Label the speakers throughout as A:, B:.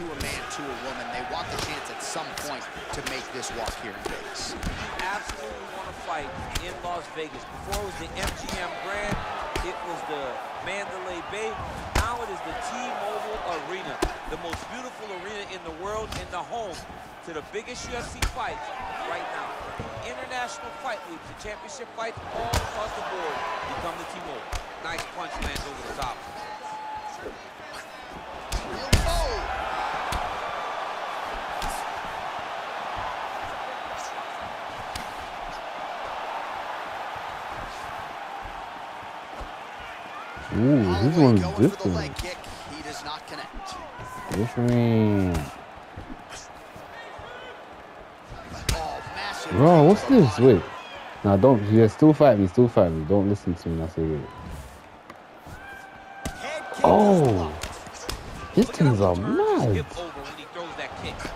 A: to a man, to a woman. They want the chance at some point to make this walk here in Vegas.
B: Absolutely want to fight in Las Vegas. Before it was the MGM Grand, it was the Mandalay Bay. Now it is the T-Mobile Arena, the most beautiful arena in the world and the home to the biggest UFC fights right now. International Fight Week, the championship fights all across the board become the T-Mobile. Nice punch lands over the top.
C: Ooh, this one's different.
A: He does not connect.
C: Different.
A: Oh,
C: Bro, what's this? Wait. Nah, don't. Yeah, still fight me. Still fight me. Don't listen to me I say wait.
A: Head kick oh. is
C: Oh.
A: blocked.
C: His
B: Look at how
C: things
B: he
C: are
B: turns his
C: mad.
B: hip over when he throws that kick.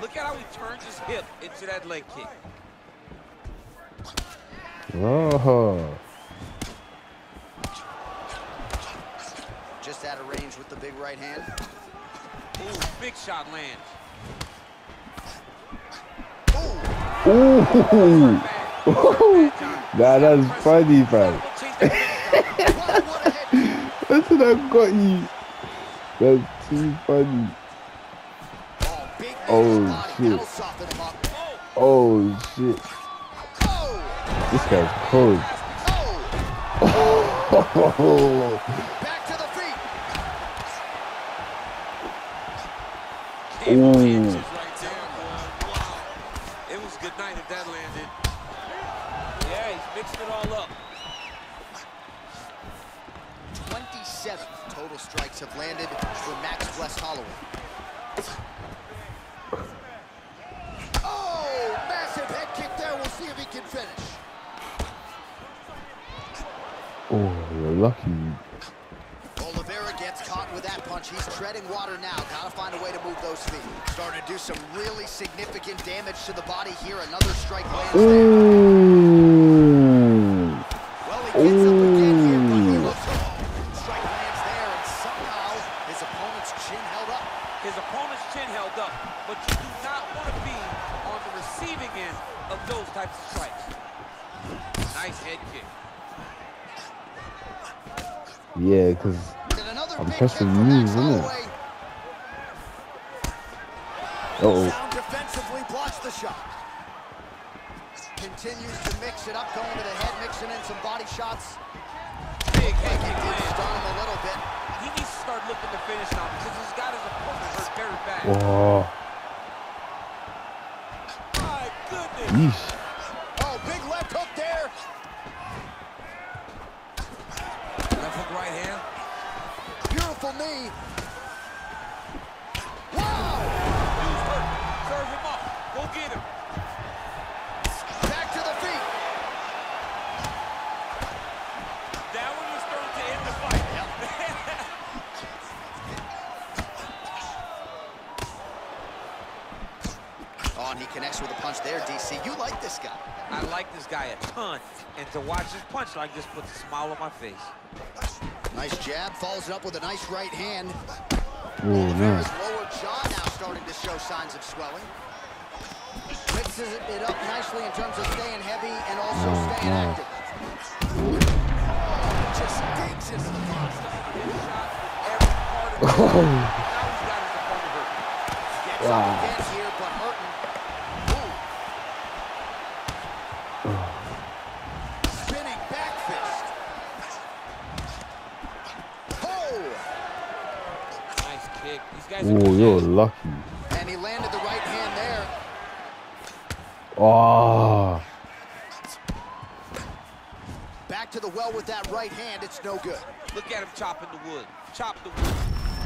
B: Look at how he turns his hip into that leg kick.
C: Bro.
A: Just out of range with the big right hand.
B: Ooh, big shot lands.
A: Ooh,
C: Ooh.
B: Bad time.
C: Nah, that's funny, fam.
B: We'll change the finish now.
A: wow, what a head kick.
C: That's what I got you. That's too funny.
A: Oh, big
C: Oh,
A: to the body.
C: shit.
A: That'll soften him.
C: Oh shit.
A: Oh,
C: This guy's cold.
A: oh,
C: Oh,
A: back to the feet.
B: Cable
C: Ooh.
B: inches right there, boy. Wow. It was good night if that landed. Yeah, he's mixed it all up.
A: 27 total strikes have landed for Max West Holloway. Oh, massive head kick there. We'll see if he can finish.
C: oh, you're lucky.
A: Oliveira with that punch. He's treading water now. Gotta find a way to move those feet. Starting to do some really significant damage to the body here. Another strike lands there.
C: Ooh.
A: Well, he gets up again here, but he
C: Ooh.
A: looks home. Strike lands there, and somehow his opponent's chin held up.
B: His opponent's chin held up, but you do not want to be on the receiving end of those types of strikes. Nice head kick.
C: Yeah, because
A: And another
C: I'm pressing
A: kick from
C: knees, isn't it? Uh-oh.
A: Defensively blocks the shot. Continues to mix it up, going to the head, mixing in some body shots.
B: Big head kick
A: did stun him a little bit.
B: He needs to start looking to finish now because he's got his opponent hurt very bad.
C: Oh,
B: My goodness.
C: yeesh.
A: Oh, and he connects with a punch there, DC. You like this guy.
B: I like this guy a ton, and to watch his punch like this puts a smile on my face.
A: Nice jab, follows it up with a nice right hand.
C: Oh,
A: Oliveira's
C: nice.
A: lower jaw now starting to show signs of swelling. Mixes it up nicely in terms of staying heavy and also
C: Oh,
A: staying
C: no.
A: active. Just digs his
B: His shot with of his
C: Oh.
B: Now he's got his opponent hurt.
C: Wow.
B: Nice kick. These guys are
C: Oh, you're
B: at
C: lucky.
A: And he landed the right hand there.
C: Oh,
A: Back to the well with that right hand. It's no good.
B: Look at him chopping the wood. Chop the wood.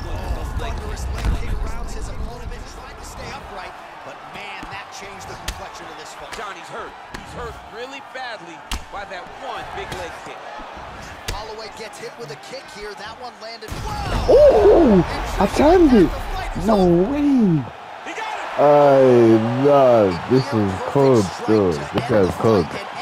B: Good with leg.
A: Thunderous leg kick rounds his opponent and tried to stay upright. But man, that changed the complexion of this fight.
B: Johnny's hurt. He's hurt really badly by that one big leg kick.
A: Holloway gets hit with a kick here. That one landed well.
C: oh, I timed it. No way.
B: He got it!
C: Ay, nah, this is cold, still. This guy's cold.
A: And